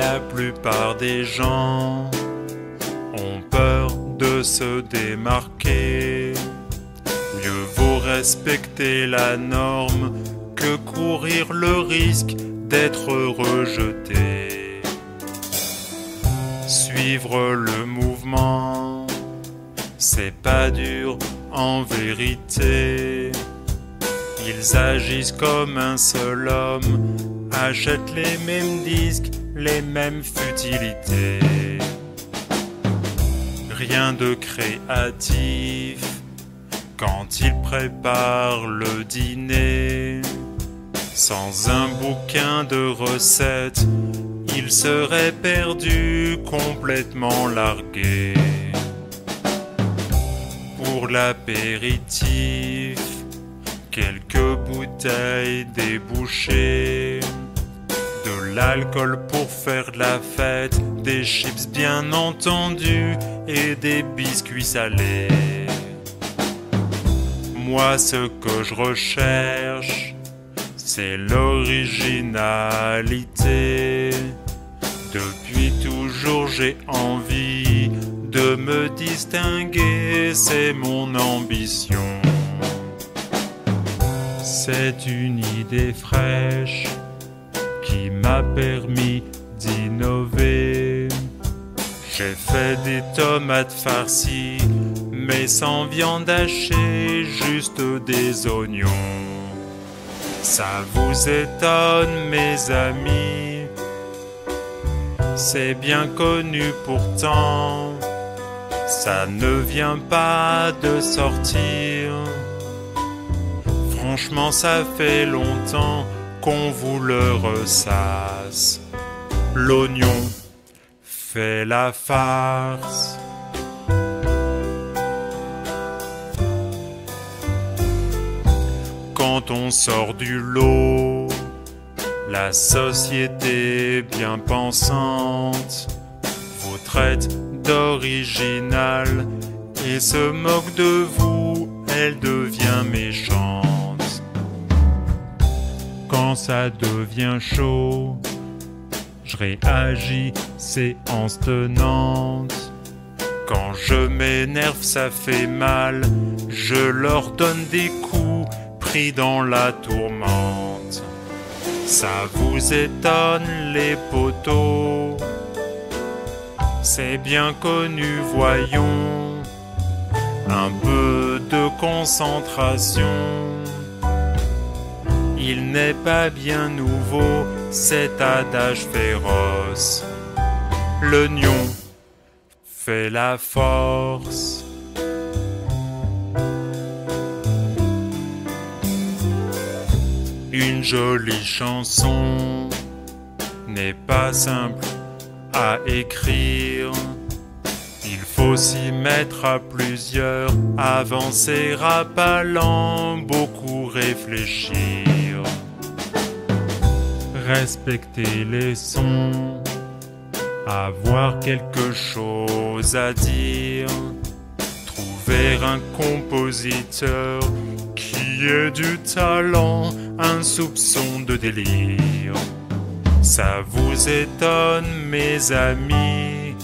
La plupart des gens ont peur de se démarquer. Mieux vaut respecter la norme que courir le risque d'être rejeté. Suivre le mouvement, c'est pas dur en vérité. Ils agissent comme un seul homme, achètent les mêmes disques, les mêmes futilités. Rien de créatif quand ils préparent le dîner. Sans un bouquin de recettes, ils seraient perdus, complètement largués. Pour l'apéritif, quelques bouteilles débouchées. De l'alcool pour faire la fête, des chips bien entendu et des biscuits salés. Moi ce que je recherche, c'est l'originalité. Depuis toujours j'ai envie de me distinguer, c'est mon ambition. C'est une idée fraîche qui m'a permis d'innover. J'ai fait des tomates farcies, mais sans viande hachée, juste des oignons. Ça vous étonne, mes amis, c'est bien connu pourtant. Ça ne vient pas de sortir. Franchement, ça fait longtemps qu'on vous le ressasse. L'oignon fait la farce. Quand on sort du lot, la société bien pensante vous traite d'original et se moque de vous, elle devient méchante. Ça devient chaud, je réagis, séance tenante. Quand je m'énerve, ça fait mal, je leur donne des coups pris dans la tourmente. Ça vous étonne les poteaux c'est bien connu, voyons, un peu de concentration. Il n'est pas bien nouveau cet adage féroce. L'oignon fait la force. Une jolie chanson n'est pas simple à écrire. Il faut s'y mettre à plusieurs, avancer à pas lents, beaucoup réfléchir. Respecter les sons, avoir quelque chose à dire. Trouver un compositeur qui ait du talent, un soupçon de délire. Ça vous étonne, mes amis,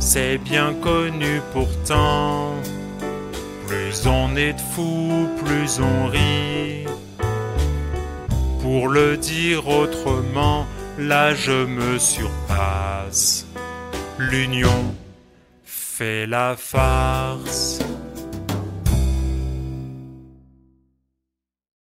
c'est bien connu pourtant. Plus on est de fous, plus on rit. Pour le dire autrement, là je me surpasse. L'union fait la farce.